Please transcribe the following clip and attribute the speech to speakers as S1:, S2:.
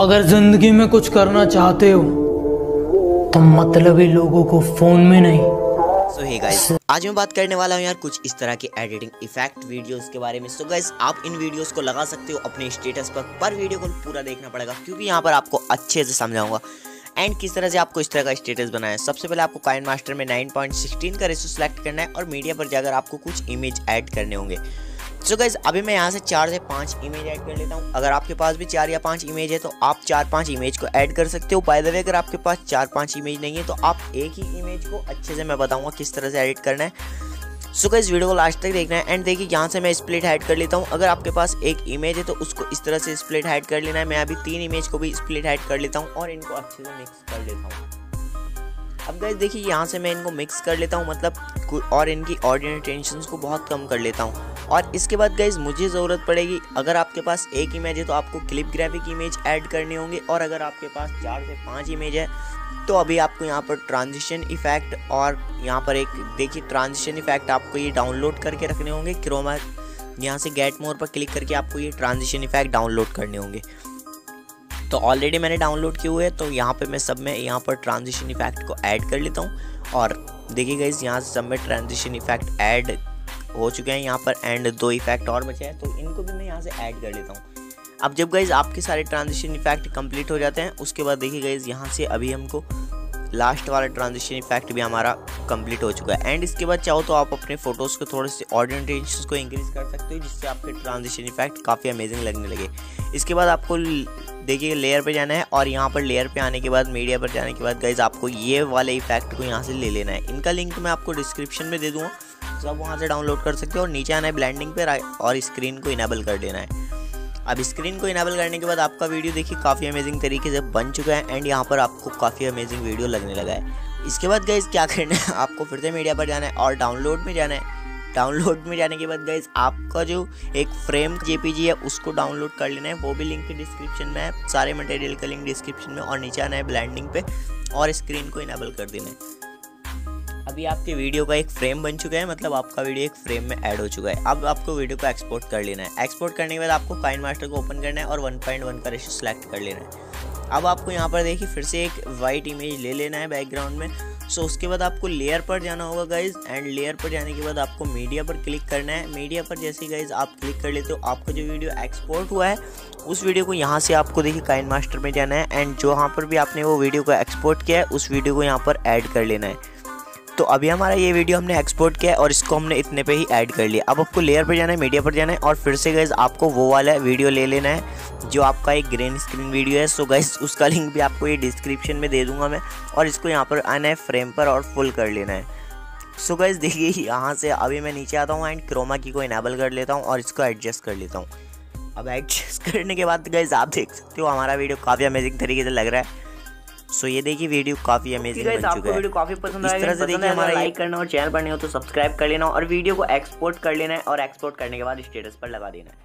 S1: अगर ज़िंदगी में कुछ करना चाहते हो तो मतलबी लोगों को फ़ोन में नहीं।
S2: सो हे गाइस आज मैं बात करने वाला हूँ यार कुछ इस तरह के एडिटिंग इफ़ेक्ट वीडियोस के बारे में। सो so गाइस आप इन वीडियोस को लगा सकते हो अपने स्टेटस पर पर वीडियो को पूरा देखना पड़ेगा, क्योंकि यहाँ पर आपको अच्छे से समझाऊँगा। एंड किस तरह से आपको इस तरह का स्टेटस बनाया है? सबसे पहले आपको काइन मास्टर में 9.16 का रेसो सेलेक्ट करना है और मीडिया पर जाकर आपको कुछ इमेज ऐड करने होंगे। सो so गैस अभी मैं यहाँ से चार से पाँच इमेज ऐड कर लेता हूँ। अगर आपके पास भी चार या पाँच इमेज है तो आप चार पाँच इमेज को ऐड कर सकते हो। बाय द वे अगर आपके पास चार पाँच इमेज नहीं है तो आप एक ही इमेज को अच्छे से मैं बताऊँगा किस तरह से एडिट करना है। सो so इस वीडियो को लास्ट तक देखना है। एंड देखिए, यहाँ से मैं स्प्लिट हाइड कर लेता हूँ। अगर आपके पास एक इमेज है तो उसको इस तरह से स्प्लिट हाइड कर लेना है। मैं अभी तीन इमेज को भी स्प्लिट हाइड कर लेता हूँ और इनको अच्छे से मिक्स कर लेता हूँ। अब गैस देखिए, यहाँ से मैं इनको मिक्स कर लेता हूँ। मतलब और इनकी ऑर्डिनरी टेंशन को बहुत कम कर लेता हूँ। और इसके बाद गैस मुझे ज़रूरत पड़ेगी। अगर आपके पास एक इमेज है तो आपको क्लिप ग्राफिक इमेज ऐड करने होंगे। और अगर आपके पास चार से पाँच इमेज है तो अभी आपको यहाँ पर ट्रांजिशन इफ़ेक्ट और यहाँ पर एक, देखिए ट्रांजिशन इफ़ेक्ट आपको ये डाउनलोड करके रखने होंगे। क्रोमा यहाँ से गेट मोर पर क्लिक करके आपको ये ट्रांजिशन इफ़ेक्ट डाउनलोड करने होंगे। तो ऑलरेडी मैंने डाउनलोड किए हुए हैं तो यहाँ पे मैं सब में यहाँ पर ट्रांजिशन इफ़ेक्ट को ऐड कर लेता हूँ। और देखिए गई यहाँ से सब में ट्रांजिशन इफ़ेक्ट ऐड हो चुके हैं, यहाँ पर एंड दो इफ़ेक्ट और बचे हैं तो इनको भी मैं यहाँ से ऐड कर लेता हूँ। अब जब गाइज़ आपके सारे ट्रांजिशन इफ़ेक्ट कंप्लीट हो जाते हैं, उसके बाद देखिए गाइज़ यहाँ से अभी हमको लास्ट वाला ट्रांजिशन इफ़ेक्ट भी हमारा कंप्लीट हो चुका है। एंड इसके बाद चाहो तो आप अपने फ़ोटोज़ को थोड़े से ऑर्डिनेशन को इंक्रीज कर सकते हो, जिससे आपके ट्रांजिशन इफ़ेक्ट काफ़ी अमेजिंग लगने लगे। इसके बाद आपको देखिए लेयर पे जाना है और यहाँ पर लेयर पे आने के बाद मीडिया पर जाने के बाद गाइज़ आपको ये वाले इफ़ेक्ट को यहाँ से ले लेना है। इनका लिंक मैं आपको डिस्क्रिप्शन में दे दूँगा। तो आप वहाँ से डाउनलोड कर सकते हो और नीचे आना है ब्लैंडिंग पर और स्क्रीन को इनेबल कर देना है। अब स्क्रीन को इनेबल करने के बाद आपका वीडियो देखिए काफ़ी अमेजिंग तरीके से बन चुका है एंड यहाँ पर आपको काफ़ी अमेजिंग वीडियो लगने लगा है। इसके बाद गैस क्या करना है? आपको फिर से मीडिया पर जाना है और डाउनलोड में जाना है। डाउनलोड में जाने के बाद गैस आपका जो एक फ्रेम जेपीजी है, उसको डाउनलोड कर लेना है। वो भी लिंक डिस्क्रिप्शन में है। सारे मटेरियल का लिंक डिस्क्रिप्शन में और नीचे आना है ब्लैंडिंग पे और स्क्रीन को इनेबल कर देना है। अभी आपके वीडियो का एक फ्रेम बन चुका है मतलब आपका वीडियो एक फ्रेम में ऐड हो चुका है। अब आपको वीडियो को एक्सपोर्ट कर लेना है। एक्सपोर्ट करने के बाद आपको काइन मास्टर को ओपन करना है और 1.1 का रेशो सेलेक्ट कर लेना है। अब आपको यहाँ पर देखिए, फिर से एक वाइट इमेज ले लेना है बैकग्राउंड में। सो उसके बाद आपको लेयर पर जाना होगा गाइज़ एंड लेयर पर जाने के बाद आपको मीडिया पर क्लिक करना है। मीडिया पर जैसे गाइज़ आप क्लिक कर लेते हो, आपका जो वीडियो एक्सपोर्ट हुआ है, उस वीडियो को यहाँ से आपको देखिए काइन मास्टर में जाना है। एंड जो यहाँ पर भी आपने वो वीडियो को एक्सपोर्ट किया है, उस वीडियो को यहाँ पर ऐड कर लेना है। तो अभी हमारा ये वीडियो हमने एक्सपोर्ट किया है और इसको हमने इतने पे ही ऐड कर लिया। अब आपको लेयर पर जाना है मीडिया पर जाना है और फिर से गैस आपको वो वाला वीडियो ले लेना है, जो आपका एक ग्रीन स्क्रीन वीडियो है। सो गैस उसका लिंक भी आपको ये डिस्क्रिप्शन में दे दूँगा मैं और इसको यहाँ पर आना है फ्रेम पर और फुल कर लेना है। सो गैस देखिए यहाँ से अभी मैं नीचे आता हूँ एंड क्रोमा की को इनेबल कर लेता हूँ और इसको एडजस्ट कर लेता हूँ। अब एडजस्ट करने के बाद गैस आप देख सकते हो हमारा वीडियो काफ़ी अमेजिंग तरीके से लग रहा है। सो ये देखिए वीडियो काफ़ी अमेजिंग बन चुका है। वीडियो काफ़ी पसंद आया इस तरह से देखिए हमारा लाइक करना और चैनल पर नहीं हो तो सब्सक्राइब कर लेना और वीडियो को एक्सपोर्ट कर लेना है और एक्सपोर्ट करने के बाद स्टेटस पर लगा देना है।